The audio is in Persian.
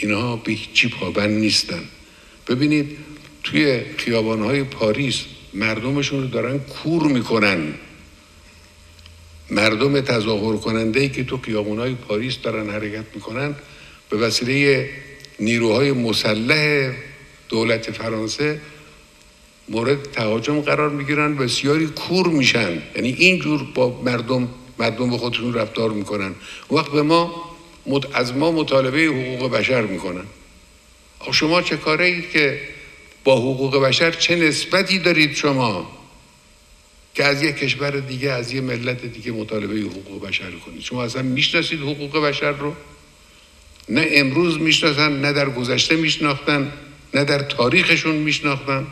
اینها به هیچی پابند نیستن. ببینید توی خیابانهای پاریس مردمشون رو دارن کور می‌کنن. مردم تظاهر کننده ای که تو خیابانهای پاریس دارن حرکت می‌کنن به وسیله نیروهای مسلح دولت فرانسه مورد تهاجم قرار می‌گیرن بسیاری کور میشن. یعنی اینجور با مردم مردم به خودشون رفتار می‌کنن. وقت به ما از ما مطالبه حقوق بشر می‌کنن. شما چه کاره اید که با حقوق بشر چه نسبتی دارید شما؟ که از یک کشور دیگه از یک ملت دیگه مطالبه حقوق بشر کنید. شما اصلا می‌شناسید حقوق بشر رو؟ نه امروز می‌شناسن نه در گذشته میشناختن نه در تاریخشون میشناختن.